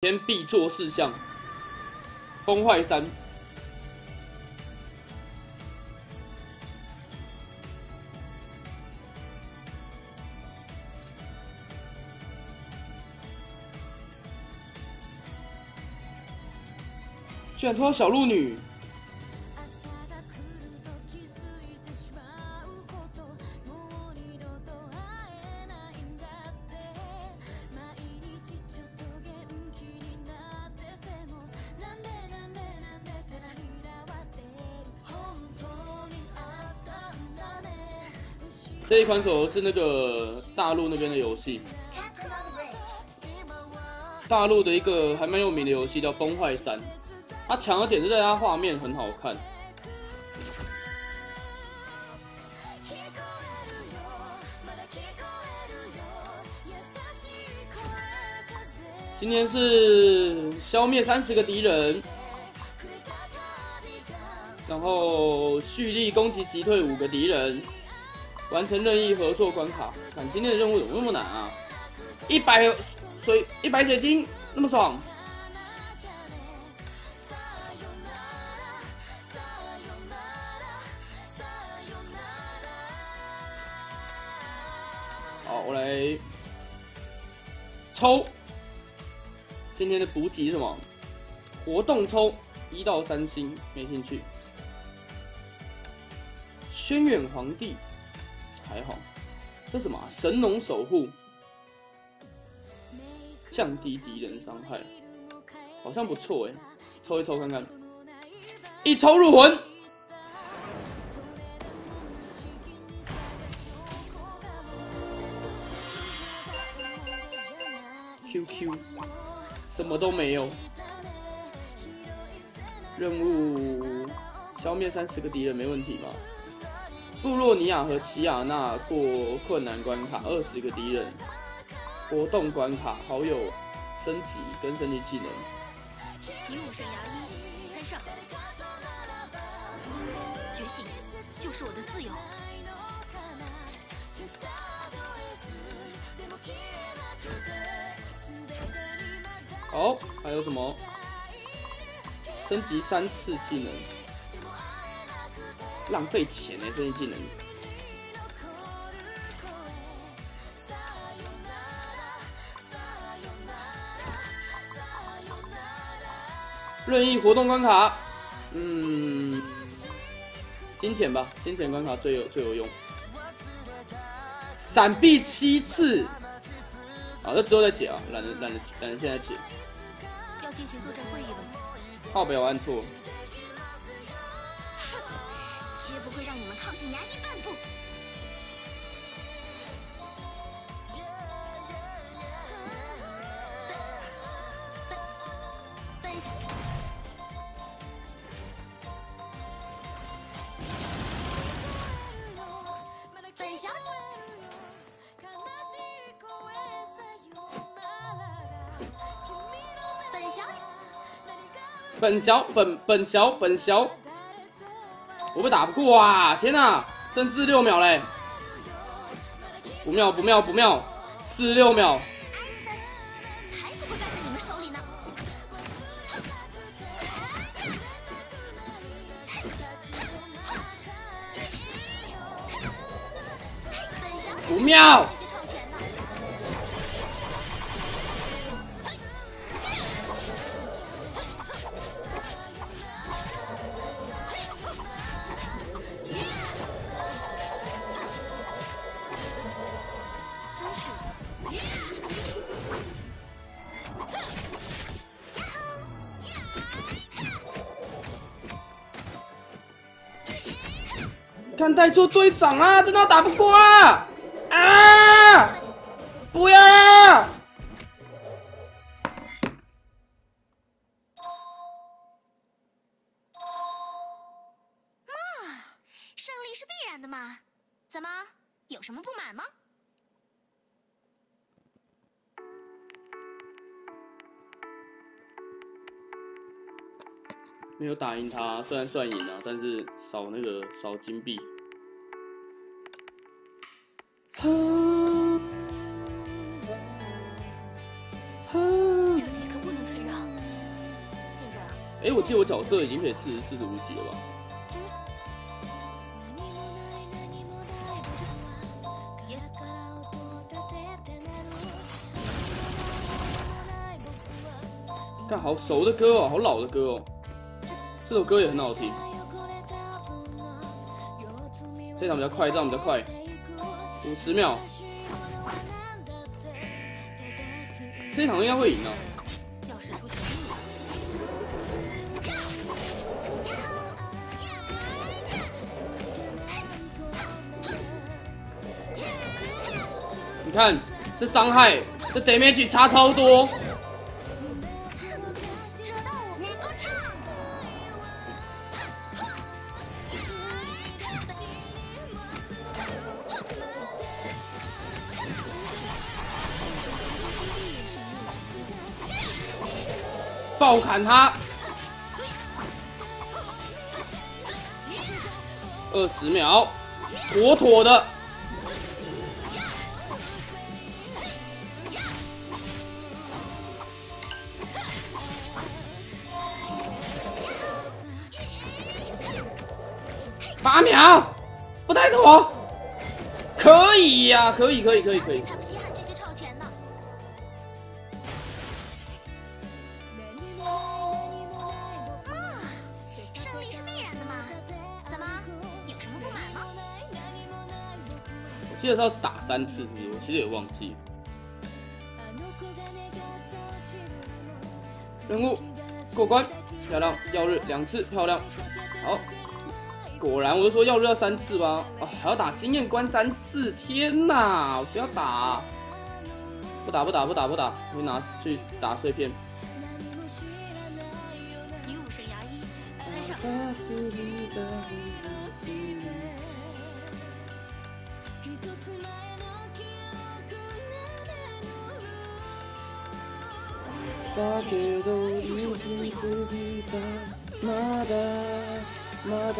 天必做事项，崩坏三。居然抽到小鹿女，款手游是那个大陆那边的游戏，大陆的一个还蛮有名的游戏叫《崩坏三》，它强的点是在它画面很好看。今天是消灭三十个敌人，然后蓄力攻击击退五个敌人。完成任意合作关卡，看今天的任务有那么难啊！一百水一百水晶，那么爽。好，我来抽今天的补给是什么？活动抽一到三星，没兴趣。轩辕皇帝。还好，这什么神龙守护，降低敌人伤害，好像不错哎，抽一抽看看，一抽入魂，QQ，什么都没有，任务消灭三十个敌人没问题吧？布洛尼亚和奇亚娜过困难关卡，二十个敌人，活动关卡，好友升级跟升级技能。一路生涯一三上，觉醒就是我的自由。好，还有什么？升级三次技能。浪费钱呢，这些技能。任意活动关卡，嗯，金钱吧，金钱关卡最有最有用。闪避七次，啊，这之后再解啊，懒得懒得懒得现在解。要进行作战会议了？号不要按错。让你们靠近牙医半步。本小本本小本小。我被打不过啊！天哪，剩四十六秒嘞！不妙不妙不妙，四十六秒。才不会败在你们手里呢！不妙。看带错队长啊！真的打不过啊！啊！不要！打赢他，虽然算赢了，但是少那个少金币。这里可不能哎，我记得我角色已经可以四十四十五级了吧？看，好熟的歌哦，好老的歌哦，这首歌也很好听。这场比较快，这场比较快，五十秒。这场应该会赢啊！你看这伤害，这 damage 差超多。爆砍他！二十秒，妥妥的。八秒，不太妥。可以呀，可以，可以，可以，可以。记得是要打三次，是不是？我其实也忘记。任务过关，漂亮，耀日两次，漂亮，好，果然我就说耀日要三次吧，啊，还要打经验关三次，天哪，我不要打，不打不打不打不打，我拿去打碎片。女武神牙医，三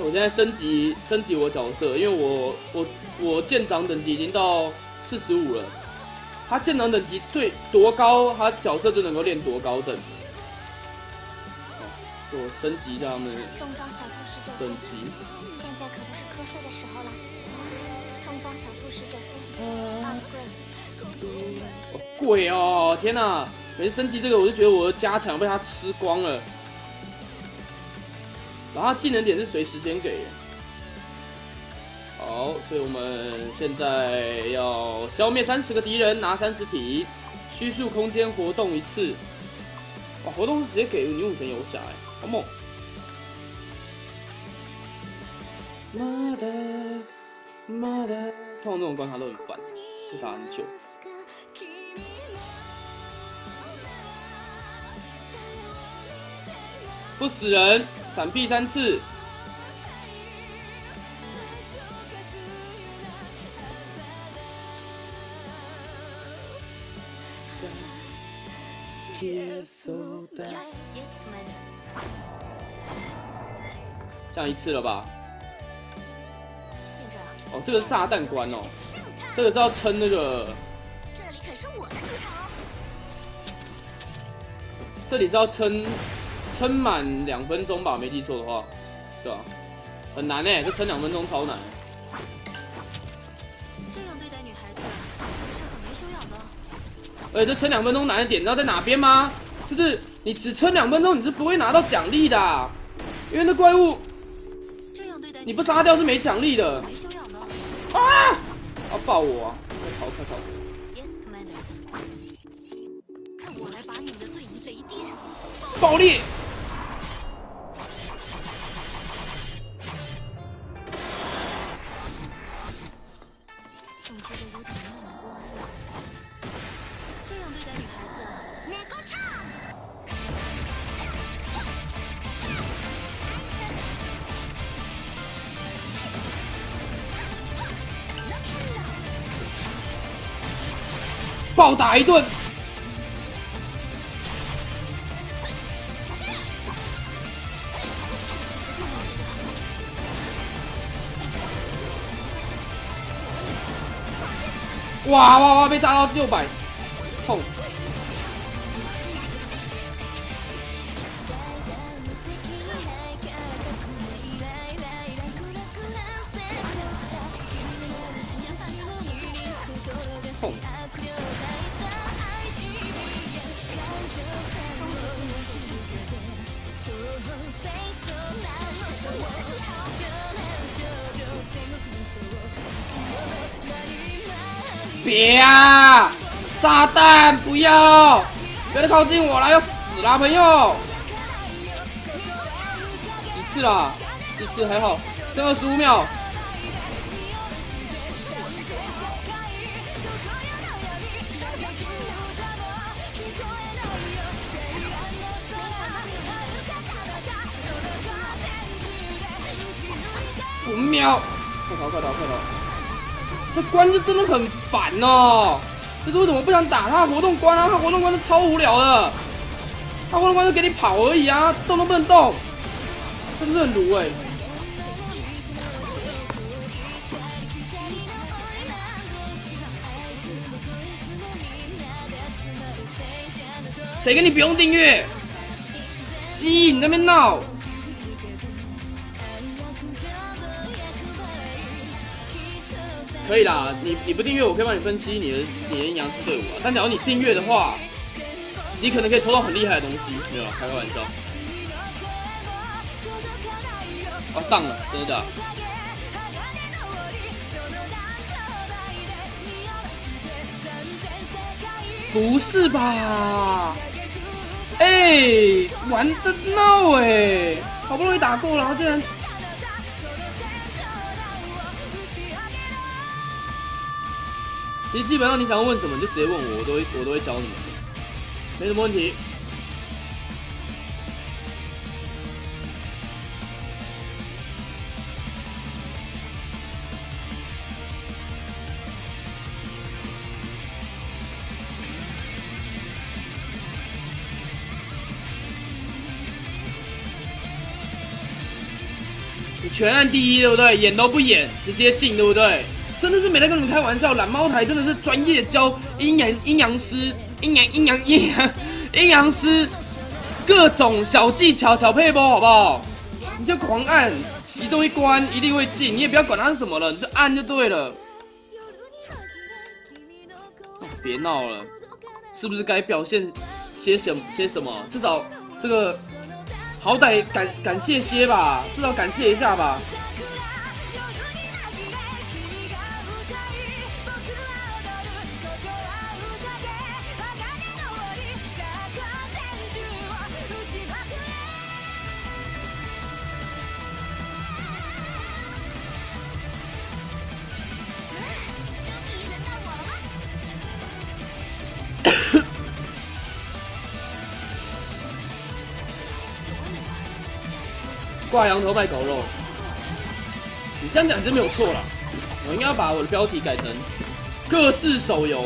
我现在升级升级我角色，因为我我我舰长等级已经到四十五了。他舰长等级最多高，他角色就能够练多高等。我升级一下他们等级。现在可不是瞌睡的时候了。重装小兔十九岁，贵哦！天哪！每次升级这个，我就觉得我的加强被他吃光了。然后技能点是随时间给。好，所以我们现在要消灭三十个敌人，拿三十体，虚数空间活动一次。哇，活动是直接给女武神游侠哎，好猛！妈的，妈的，通常这种关卡都很烦，会打很久。不死人，闪避三次。这样一次了吧？哦，这个是炸弹关哦，这个是要撑那个。这里可是我的主场哦。这里是要撑。撑满两分钟吧，没记错的话，对吧？很难哎，这撑两分钟超难。这样对待女孩子是很没修养的。哎，这撑两分钟难的点，你知道在哪边吗？就是你只撑两分钟，你是不会拿到奖励的，因为那怪物，这样对待你不杀掉是没奖励的。没修养的。啊！要爆我啊！快逃快逃！Yes, Commander。看我来把你的罪与雷电爆裂。暴打一顿！哇哇哇！被炸到六百，痛！别啊！炸弹不要！别再靠近我了，要死了，朋友！几次了？几次还好？剩二十五秒，秒，快逃快逃快逃！这关就真的很烦哦。这是为什么不想打他活动关啊？他活动关是超无聊的，他活动关是给你跑而已啊，动都不能动，真的很卤哎！谁跟你不用订阅？蜥蜴，你那边闹。可以啦，你你不订阅，我可以帮你分析你的你的阴阳师队伍啊。但假如你订阅的话，你可能可以抽到很厉害的东西。没有，开个玩笑。啊，当了，真的？不是吧？哎，玩真闹哎！好不容易打过，然后竟然。其实基本上你想要问什么，你就直接问我，我都会我都会教你们，没什么问题。你全按第一对不对？演都不演，直接进对不对？真的是没在跟你们开玩笑，蓝猫台真的是专业教阴阳阴阳师、阴阳阴阳阴阳阴阳师各种小技巧、小配波，好不好？你就狂按其中一关，一定会进。你也不要管它是什么了，你就按就对了。别闹了，是不是该表现些什些什么？至少这个好歹感感谢些吧，至少感谢一下吧。挂羊头卖狗肉，你这样讲真没有错了。我应该要把我的标题改成“各式手游”，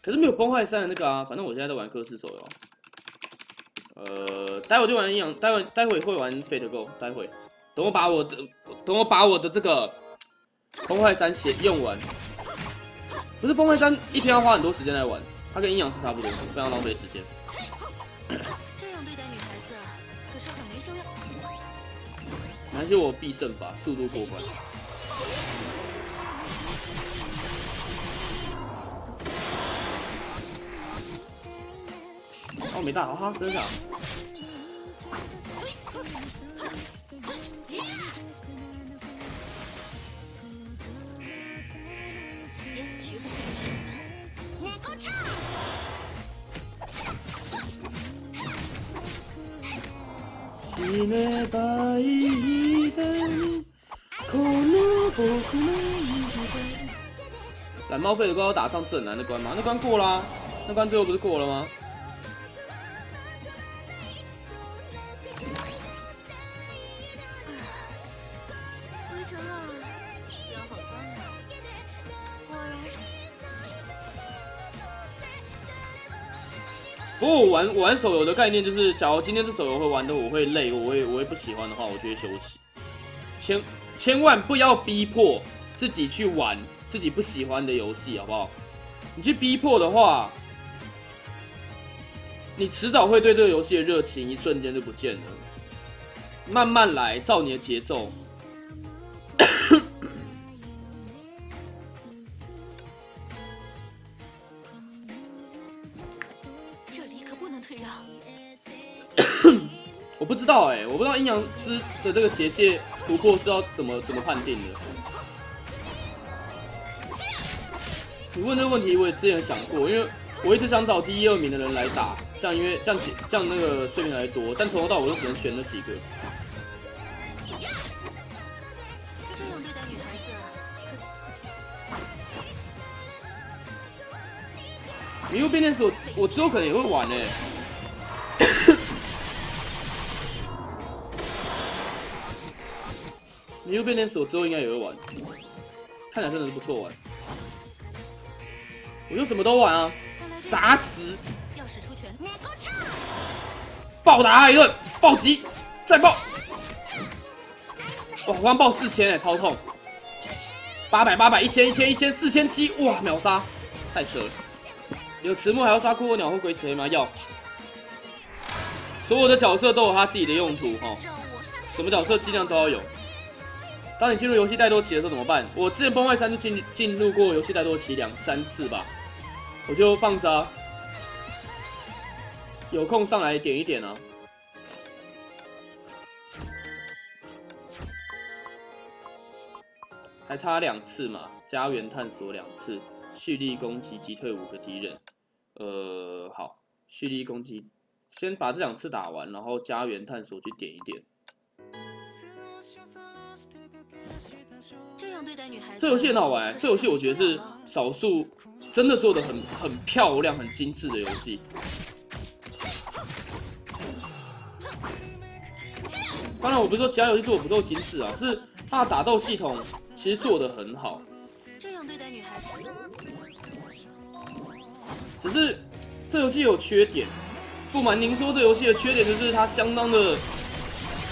可是没有崩坏三的那个啊。反正我现在在玩各式手游。呃，待会就玩阴阳，待会待会会玩 Fate Go。待会等我把我的等我把我的这个崩坏三写用完。不是崩坏三一天要花很多时间来玩，它跟阴阳师差不多，非常浪费时间。还是我必胜法，速度过关。哦，没大，哈，真的。蓝猫费的关要打上次很难的关吗？那关过啦，那关最后不是过了吗？不过我玩我玩手游的概念就是，假如今天这手游会玩的我会累，我会我会不喜欢的话，我就会休息。千千万不要逼迫自己去玩自己不喜欢的游戏，好不好？你去逼迫的话，你迟早会对这个游戏的热情一瞬间就不见了。慢慢来，照你的节奏。这里可不能退让 我不知道哎，我不知道阴阳师的这个结界突破是要怎么怎么判定的。你问这个问题，我也之前想过，因为我一直想找第一、二名的人来打，这样因为这样这样那个碎片来多，但从头到尾我都只能选那几个。这样对待女孩子，迷雾变电所，我我之后可能也会玩诶。雾变电所之后应该也会玩，看起来真的是不错玩。我就什么都玩啊，砸石、要使出全力。暴打他一顿，暴击，再暴。哇，我刚爆四千哎，超痛！八百、八百、一千、一千、一千、四千七，哇，秒杀，太扯了！有迟暮还要刷骷髅鸟或鬼齿黑吗？要。所有的角色都有他自己的用途哈，什么角色尽量都要有。当你进入游戏待多期的时候怎么办？我之前崩坏三就进进入过游戏待多期两三次吧，我就放着、有空上来点一点啊。还差两次嘛，家园探索两次，蓄力攻击击退五个敌人。呃，好，蓄力攻击，先把这两次打完，然后家园探索去点一点。这。游戏很好玩、这游戏我觉得是少数真的做的很很漂亮、很精致的游戏。当然，我不是说其他游戏做的不够精致啊，是它的打斗系统其实做的很好，这样对待女孩子。只是这游戏有缺点。不瞒您说，这游戏的缺点就是它相当的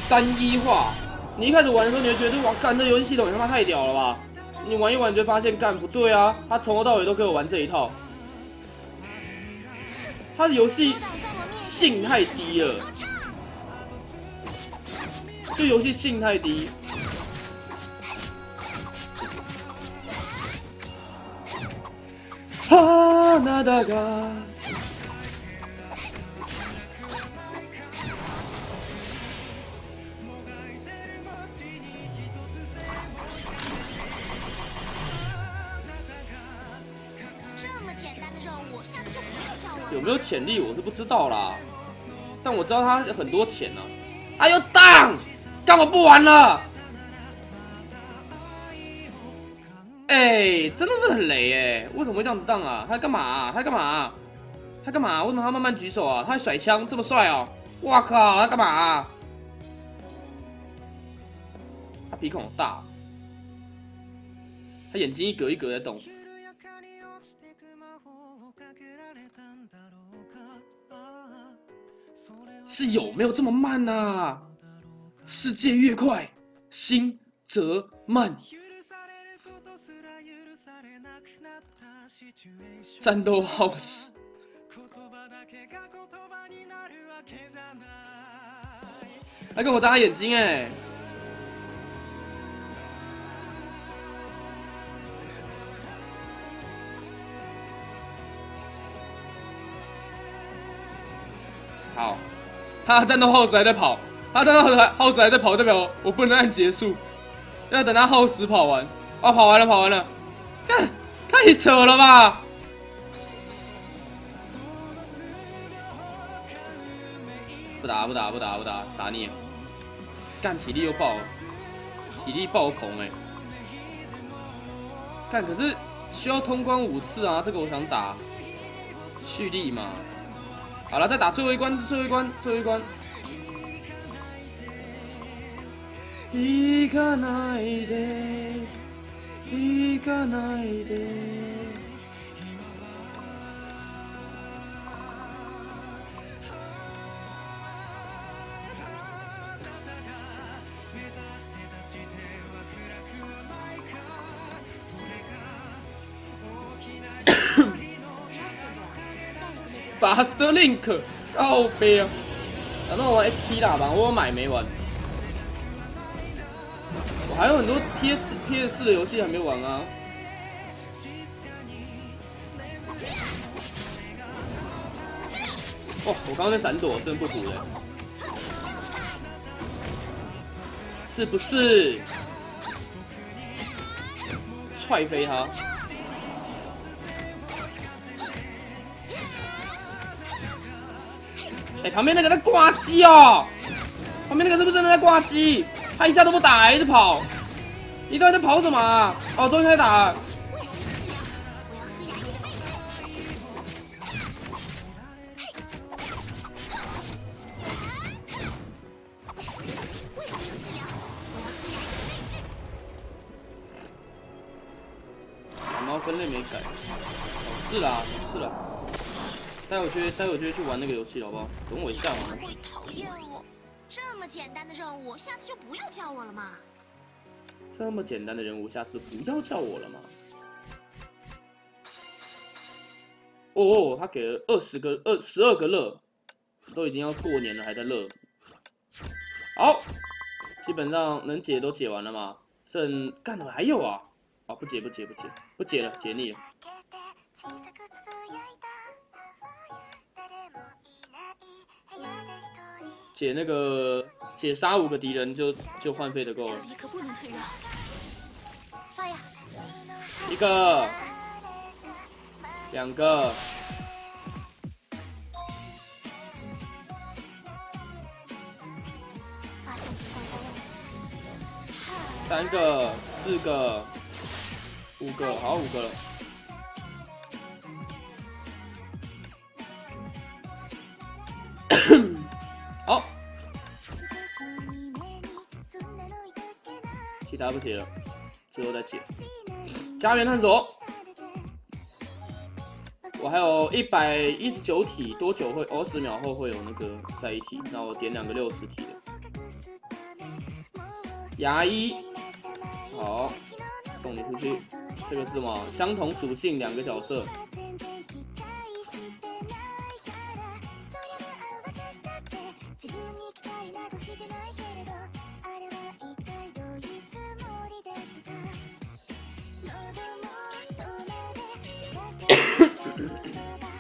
单一化。你一开始玩的时候，你会觉得哇，干这游戏系统他妈太屌了吧？你玩一玩，你就发现干不对啊，他从头到尾都给我玩这一套。他的游戏。性太低了，这游戏性太低。哈那达嘎。没有潜力我是不知道啦，但我知道他有很多钱呢、啊。哎呦，当，干我不玩了。哎、真的是很雷哎、为什么会这样子当啊？他干嘛、啊？他干嘛、他干嘛、为什么他慢慢举手啊？他还甩枪，这么帅哦！哇靠，他干嘛、他鼻孔好大，他眼睛一格一格在动。是有没有这么慢呐、啊？世界越快，心则慢。战斗耗时。还跟我眨眼睛哎、他战斗耗时还在跑，他战斗耗耗时还在跑，代表我不能按结束，要等他耗时跑完。啊，跑完了，跑完了，干，太扯了吧！不打，不打，不打，不打，打你！干，体力又爆了，体力爆棚哎、干，可是需要通关五次啊，这个我想打，蓄力嘛。好了，再打最后一关，最后一关，最后一关。行かないで行かないで 法斯特 link 靠背啊！打那我玩 XT 打吧，我有买没玩。我还有很多 PS PS 的游戏还没玩啊。哦，我刚刚那闪躲真不补的，是不是？踹飞他！哎，旁边那个在挂机哦，旁边那个是不是真的在挂机？他一下都不打，一直跑，你到底在跑什么？哦，终于开始打。了。待会去，待会就去玩那个游戏，好不好？等我一下嘛。会讨厌我，这么简单的任务，下次就不要叫我了嘛。这么简单的任务，下次不要叫我了吗？哦，他给了二十个二十二个乐，都已经要过年了，还在乐。好，基本上能解都解完了嘛，剩干的还有啊。啊，不解不解不解不解了，解腻了。解那个解杀五个敌人就就换费的够了。一个，两个，三个，四个。五个，好五个了。好，其他不解了，之后再解。家园探索，我还有一百一十九体，多久会？二十秒后会有那个在一体，那我点两个六十体的。牙医，好，送你出去。这个是什么？相同属性两个角色。